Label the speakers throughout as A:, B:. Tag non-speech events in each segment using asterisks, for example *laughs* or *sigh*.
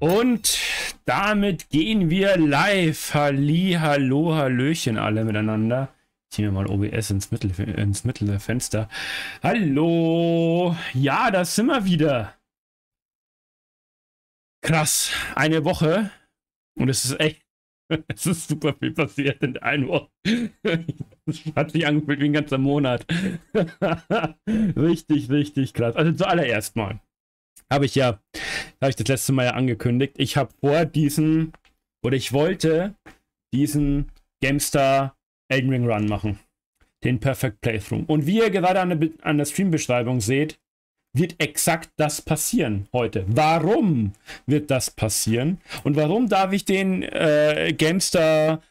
A: Und damit gehen wir live. Halli, hallo, hallöchen alle miteinander. Ich ziehe mir mal OBS ins, Mittel, ins mittlere Fenster. Hallo. Ja, da sind wir wieder. Krass. Eine Woche. Und es ist echt. *laughs* Es ist super viel passiert in einer Woche. Es *laughs* hat sich angefühlt wie ein ganzer Monat. *laughs* richtig, richtig krass. Also zuallererst mal habe ich ja, habe ich das letzte Mal ja angekündigt. Ich habe vor diesen, oder ich wollte diesen GameStar Elden Ring Run machen. Den Perfect Playthrough. Und wie ihr gerade an der, an der Streambeschreibung seht, wird exakt das passieren heute. Warum wird das passieren? Und warum darf ich den äh, GameStar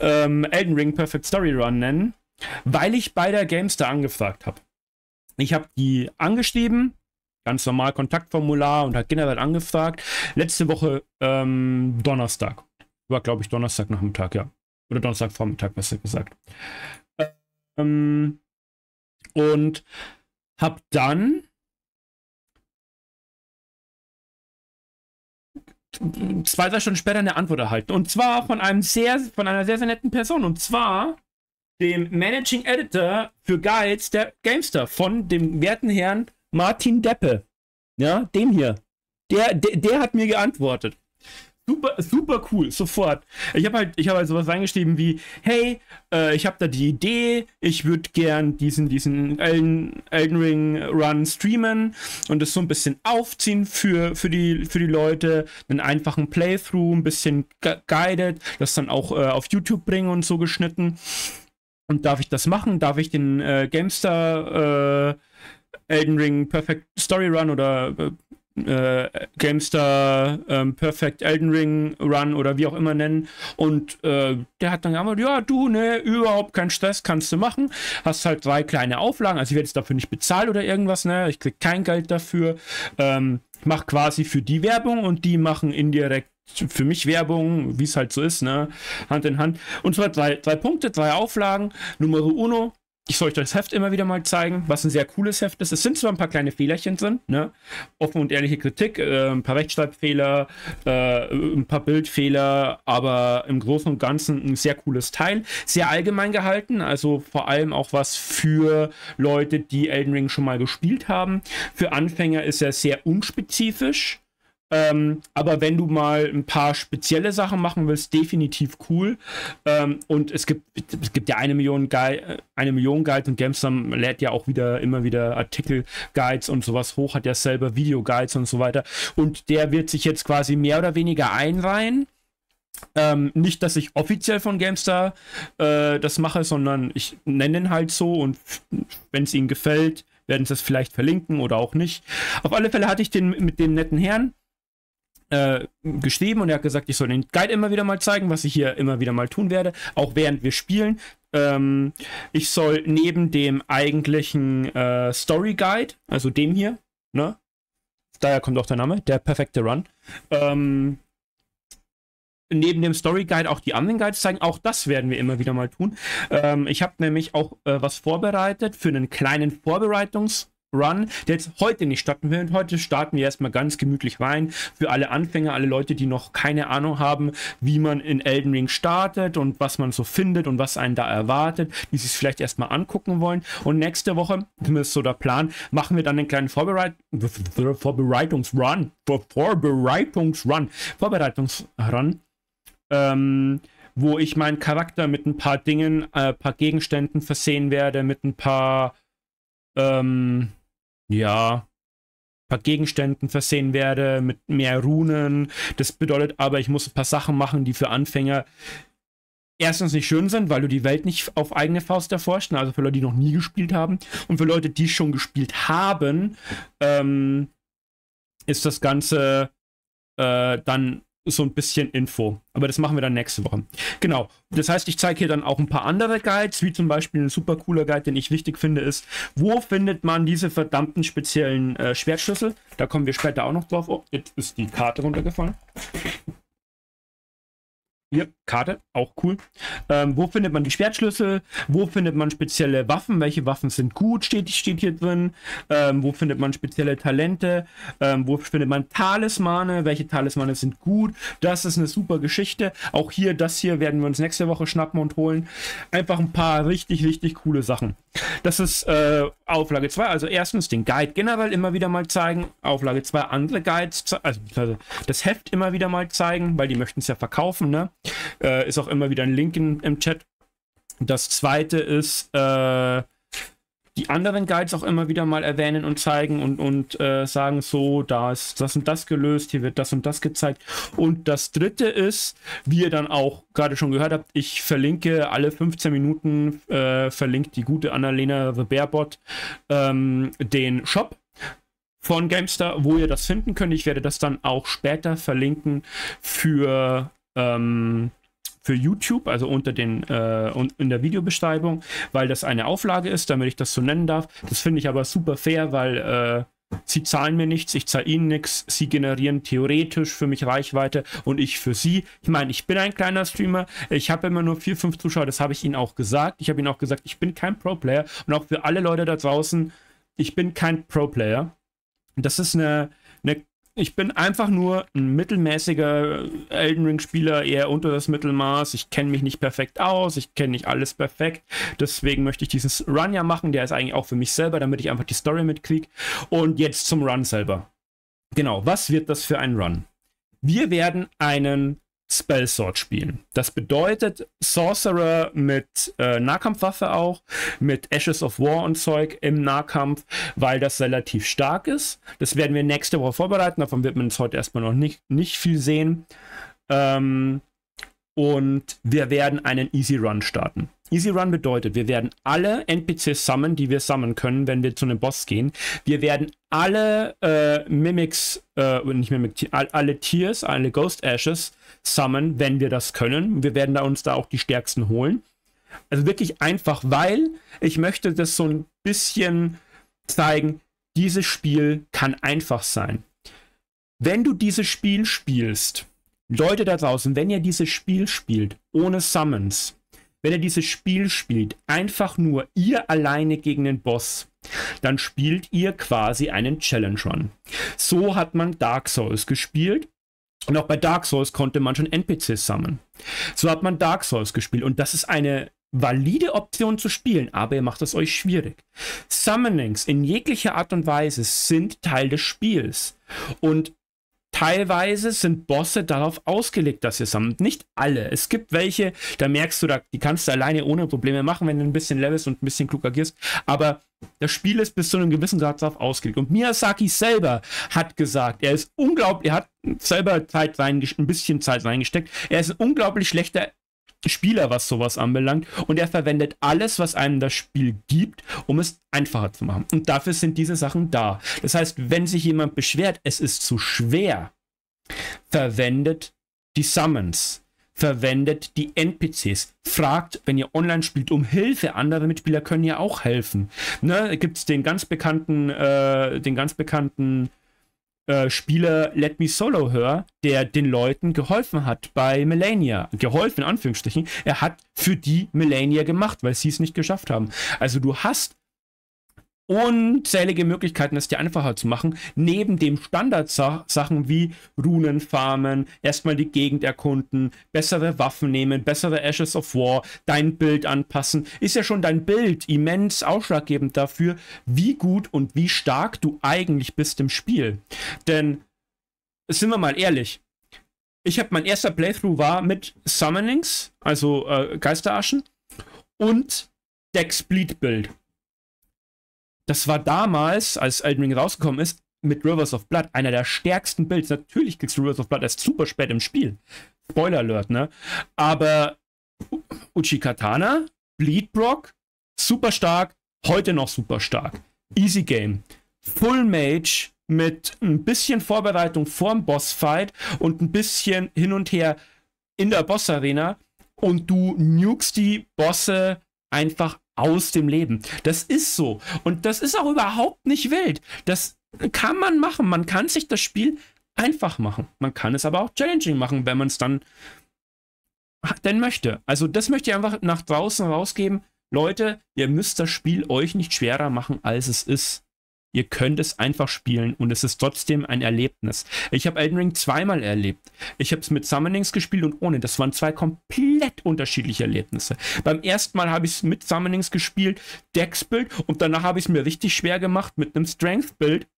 A: ähm, Elden Ring Perfect Story Run nennen? Weil ich bei der GameStar angefragt habe. Ich habe die angeschrieben, ganz normal Kontaktformular und hat generell angefragt. Letzte Woche ähm, Donnerstag. War, glaube ich, Donnerstagnachmittag, ja. Oder Donnerstagvormittag, besser gesagt. Ähm, und hab dann zwei, drei Stunden später eine Antwort erhalten. Und zwar von einem sehr, von einer sehr, sehr netten Person. Und zwar dem Managing Editor für Guides der Gamestar von dem werten Herrn Martin Deppe. Ja, dem hier. Der, der, der hat mir geantwortet. Super, super cool, sofort. Ich habe halt, ich halt sowas reingeschrieben wie, hey, äh, ich habe da die Idee, ich würde gern diesen, diesen Elden, Elden Ring Run streamen und das so ein bisschen aufziehen für, für, die, für die Leute, einen einfachen Playthrough, ein bisschen guided, das dann auch äh, auf YouTube bringen und so geschnitten. Und darf ich das machen? Darf ich den äh, Gamestar äh, Elden Ring Perfect Story Run oder äh, GameStar ähm, Perfect Elden Ring Run oder wie auch immer nennen. Und äh, der hat dann gesagt, ja, du, ne, überhaupt kein Stress, kannst du machen. Hast halt drei kleine Auflagen, also ich werde jetzt dafür nicht bezahlt oder irgendwas, ne? Ich krieg kein Geld dafür. Ähm, mach quasi für die Werbung und die machen indirekt für mich Werbung, wie es halt so ist, ne? Hand in Hand. Und zwar drei, drei Punkte, drei Auflagen. Numero uno, ich soll euch das Heft immer wieder mal zeigen, was ein sehr cooles Heft ist. Es sind zwar ein paar kleine Fehlerchen drin, ne? Offen und ehrliche Kritik, äh, ein paar Rechtschreibfehler, äh, ein paar Bildfehler, aber im Großen und Ganzen ein sehr cooles Teil. Sehr allgemein gehalten, also vor allem auch was für Leute, die Elden Ring schon mal gespielt haben. Für Anfänger ist er sehr unspezifisch. Ähm, aber wenn du mal ein paar spezielle Sachen machen willst, definitiv cool. Ähm, und es gibt, es gibt ja eine Million, Guide, eine Million Guides und Gamestam lädt ja auch wieder immer wieder Artikel-Guides und sowas hoch, hat ja selber Video-Guides und so weiter. Und der wird sich jetzt quasi mehr oder weniger einreihen. Ähm, nicht, dass ich offiziell von GameStar äh, das mache, sondern ich nenne ihn halt so und wenn es ihnen gefällt, werden sie es vielleicht verlinken oder auch nicht. Auf alle Fälle hatte ich den mit dem netten Herrn äh, geschrieben und er hat gesagt, ich soll den Guide immer wieder mal zeigen, was ich hier immer wieder mal tun werde, auch während wir spielen. Ähm, ich soll neben dem eigentlichen äh, Story Guide, also dem hier, ne? Daher kommt auch der Name, der perfekte Run. Ähm, neben dem Story Guide auch die anderen Guides zeigen. Auch das werden wir immer wieder mal tun. Ähm, ich habe nämlich auch äh, was vorbereitet für einen kleinen Vorbereitungs- Run, der jetzt heute nicht stattfindet. Heute starten wir erstmal ganz gemütlich rein. Für alle Anfänger, alle Leute, die noch keine Ahnung haben, wie man in Elden Ring startet und was man so findet und was einen da erwartet, die sich vielleicht erstmal angucken wollen. Und nächste Woche, zumindest so der Plan, machen wir dann einen kleinen Vorbereit Vorbereitungsrun. Vorbereitungsrun. Vorbereitungsrun. Ähm, wo ich meinen Charakter mit ein paar Dingen, ein äh, paar Gegenständen versehen werde, mit ein paar ähm, ja, paar Gegenständen versehen werde, mit mehr Runen. Das bedeutet aber, ich muss ein paar Sachen machen, die für Anfänger erstens nicht schön sind, weil du die Welt nicht auf eigene Faust erforscht, also für Leute, die noch nie gespielt haben. Und für Leute, die schon gespielt haben, ähm, ist das Ganze äh, dann so ein bisschen Info. Aber das machen wir dann nächste Woche. Genau. Das heißt, ich zeige hier dann auch ein paar andere Guides, wie zum Beispiel ein super cooler Guide, den ich wichtig finde, ist, wo findet man diese verdammten speziellen äh, Schwertschlüssel? Da kommen wir später auch noch drauf. Oh, jetzt ist die Karte runtergefallen. Hier, Karte, auch cool. Ähm, wo findet man die Schwertschlüssel? Wo findet man spezielle Waffen? Welche Waffen sind gut? Steht, steht hier drin. Ähm, wo findet man spezielle Talente? Ähm, wo findet man Talismane? Welche Talismane sind gut? Das ist eine super Geschichte. Auch hier, das hier werden wir uns nächste Woche schnappen und holen. Einfach ein paar richtig, richtig coole Sachen. Das ist äh, Auflage 2. Also erstens den Guide generell immer wieder mal zeigen. Auflage 2 andere Guides, also das Heft immer wieder mal zeigen, weil die möchten es ja verkaufen. Ne? Äh, ist auch immer wieder ein Link in, im Chat. Das zweite ist, äh, die anderen Guides auch immer wieder mal erwähnen und zeigen und, und äh, sagen, so, da ist das und das gelöst, hier wird das und das gezeigt. Und das dritte ist, wie ihr dann auch gerade schon gehört habt, ich verlinke alle 15 Minuten, äh, verlinkt die gute Annalena The Bearbot ähm, den Shop von GameStar, wo ihr das finden könnt. Ich werde das dann auch später verlinken für ähm, für YouTube, also unter den äh, in der Videobeschreibung, weil das eine Auflage ist, damit ich das so nennen darf. Das finde ich aber super fair, weil äh, sie zahlen mir nichts, ich zahle ihnen nichts, sie generieren theoretisch für mich Reichweite und ich für sie. Ich meine, ich bin ein kleiner Streamer, ich habe immer nur vier, fünf Zuschauer, das habe ich ihnen auch gesagt. Ich habe ihnen auch gesagt, ich bin kein Pro-Player und auch für alle Leute da draußen, ich bin kein Pro-Player. Das ist eine, eine ich bin einfach nur ein mittelmäßiger Elden Ring-Spieler, eher unter das Mittelmaß. Ich kenne mich nicht perfekt aus, ich kenne nicht alles perfekt. Deswegen möchte ich dieses Run ja machen. Der ist eigentlich auch für mich selber, damit ich einfach die Story mitkriege. Und jetzt zum Run selber. Genau, was wird das für ein Run? Wir werden einen Spellsword spielen. Das bedeutet Sorcerer mit äh, Nahkampfwaffe auch, mit Ashes of War und Zeug im Nahkampf, weil das relativ stark ist. Das werden wir nächste Woche vorbereiten, davon wird man es heute erstmal noch nicht, nicht viel sehen. Ähm, und wir werden einen Easy Run starten. Easy Run bedeutet, wir werden alle NPCs summonen, die wir summonen können, wenn wir zu einem Boss gehen. Wir werden alle äh, Mimics, äh, nicht Mimic, alle Tiers, alle Ghost Ashes summonen, wenn wir das können. Wir werden da uns da auch die stärksten holen. Also wirklich einfach, weil ich möchte das so ein bisschen zeigen, dieses Spiel kann einfach sein. Wenn du dieses Spiel spielst, Leute da draußen, wenn ihr dieses Spiel spielt, ohne Summons, wenn ihr dieses Spiel spielt, einfach nur ihr alleine gegen den Boss, dann spielt ihr quasi einen Challenge Run. So hat man Dark Souls gespielt. Und auch bei Dark Souls konnte man schon NPCs sammeln. So hat man Dark Souls gespielt. Und das ist eine valide Option zu spielen, aber ihr macht es euch schwierig. Summonings in jeglicher Art und Weise sind Teil des Spiels. Und Teilweise sind Bosse darauf ausgelegt, dass ihr sammelt. Nicht alle. Es gibt welche, da merkst du, die kannst du alleine ohne Probleme machen, wenn du ein bisschen levelst und ein bisschen klug agierst. Aber das Spiel ist bis zu einem gewissen Grad darauf ausgelegt. Und Miyazaki selber hat gesagt, er ist unglaublich, er hat selber Zeit ein bisschen Zeit reingesteckt. Er ist ein unglaublich schlechter Spieler, was sowas anbelangt. Und er verwendet alles, was einem das Spiel gibt, um es einfacher zu machen. Und dafür sind diese Sachen da. Das heißt, wenn sich jemand beschwert, es ist zu schwer, verwendet die Summons. Verwendet die NPCs. Fragt, wenn ihr online spielt, um Hilfe. Andere Mitspieler können ja auch helfen. Ne, Gibt es den ganz bekannten, äh, den ganz bekannten äh, Spieler Let Me Solo höre, der den Leuten geholfen hat bei Melania. Geholfen, in Anführungsstrichen. Er hat für die Melania gemacht, weil sie es nicht geschafft haben. Also du hast unzählige Möglichkeiten, es dir einfacher zu machen. Neben dem Standardsachen wie Runen farmen, erstmal die Gegend erkunden, bessere Waffen nehmen, bessere Ashes of War, dein Bild anpassen, ist ja schon dein Bild immens ausschlaggebend dafür, wie gut und wie stark du eigentlich bist im Spiel. Denn, sind wir mal ehrlich, ich habe mein erster Playthrough war mit Summonings, also äh, Geisteraschen und Dex Bleed Build das war damals, als Elden Ring rausgekommen ist, mit Rivers of Blood einer der stärksten Builds. Natürlich kriegst du Rivers of Blood erst super spät im Spiel. Spoiler Alert, ne? Aber Uchikatana, Bleedbrock, super stark, heute noch super stark. Easy Game. Full Mage mit ein bisschen Vorbereitung vorm Bossfight und ein bisschen hin und her in der Bossarena und du nukest die Bosse einfach aus dem Leben. Das ist so. Und das ist auch überhaupt nicht wild. Das kann man machen. Man kann sich das Spiel einfach machen. Man kann es aber auch challenging machen, wenn man es dann denn möchte. Also das möchte ich einfach nach draußen rausgeben. Leute, ihr müsst das Spiel euch nicht schwerer machen, als es ist. Ihr könnt es einfach spielen und es ist trotzdem ein Erlebnis. Ich habe Elden Ring zweimal erlebt. Ich habe es mit Summonings gespielt und ohne. Das waren zwei komplett unterschiedliche Erlebnisse. Beim ersten Mal habe ich es mit Summonings gespielt, Dex-Bild und danach habe ich es mir richtig schwer gemacht mit einem Strength-Bild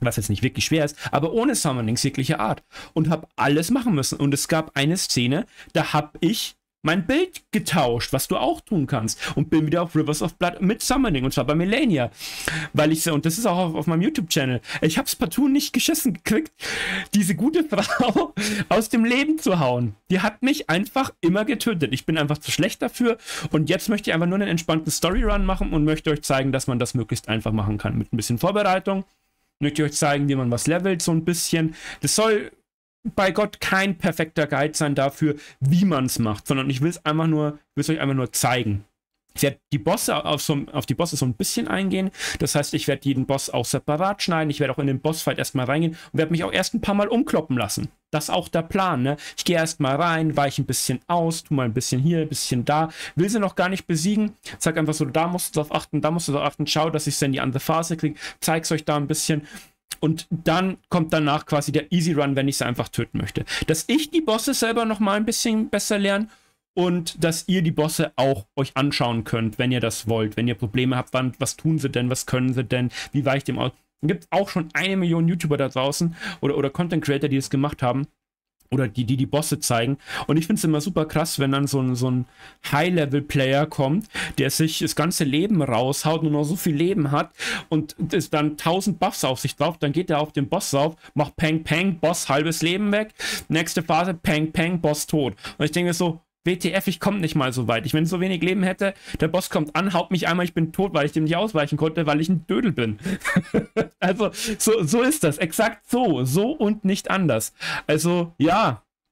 A: was jetzt nicht wirklich schwer ist, aber ohne Summonings jeglicher Art und habe alles machen müssen und es gab eine Szene, da habe ich mein Bild getauscht, was du auch tun kannst. Und bin wieder auf Rivers of Blood mit Summoning und zwar bei Melania. Weil ich, und das ist auch auf, auf meinem YouTube-Channel, ich hab's partout nicht geschissen gekriegt, diese gute *laughs* Frau aus dem Leben zu hauen. Die hat mich einfach immer getötet. Ich bin einfach zu schlecht dafür und jetzt möchte ich einfach nur einen entspannten Story-Run machen und möchte euch zeigen, dass man das möglichst einfach machen kann. Mit ein bisschen Vorbereitung möchte ich euch zeigen, wie man was levelt, so ein bisschen. Das soll bei Gott kein perfekter Guide sein dafür, wie man es macht, sondern ich will es einfach nur, will es euch einfach nur zeigen. Ich werde die Bosse auf, so, auf die Bosse so ein bisschen eingehen. Das heißt, ich werde jeden Boss auch separat schneiden. Ich werde auch in den Bossfight erstmal reingehen und werde mich auch erst ein paar Mal umkloppen lassen. Das ist auch der Plan, ne? Ich gehe erstmal rein, weiche ein bisschen aus, tu mal ein bisschen hier, ein bisschen da. Will sie noch gar nicht besiegen. Sag einfach so, da musst du drauf achten, da musst du drauf achten. Schau, dass ich sie in die andere Phase kriege. Zeig's euch da ein bisschen. Und dann kommt danach quasi der Easy Run, wenn ich sie einfach töten möchte. Dass ich die Bosse selber noch mal ein bisschen besser lerne und dass ihr die Bosse auch euch anschauen könnt, wenn ihr das wollt. Wenn ihr Probleme habt, wann, was tun sie denn, was können sie denn, wie weicht dem aus. Gibt es auch schon eine Million YouTuber da draußen oder, oder Content Creator, die es gemacht haben oder die, die die Bosse zeigen. Und ich finde es immer super krass, wenn dann so ein, so ein High-Level-Player kommt, der sich das ganze Leben raushaut und noch so viel Leben hat und es dann 1000 Buffs auf sich drauf, dann geht er auf den Boss auf, macht Peng Peng, Boss halbes Leben weg, nächste Phase Peng Peng, Boss tot. Und ich denke so, WTF, ich komme nicht mal so weit. Ich, wenn ich so wenig Leben hätte, der Boss kommt an, haut mich einmal, ich bin tot, weil ich dem nicht ausweichen konnte, weil ich ein Dödel bin. *laughs* also, so, so ist das. Exakt so. So und nicht anders. Also, ja,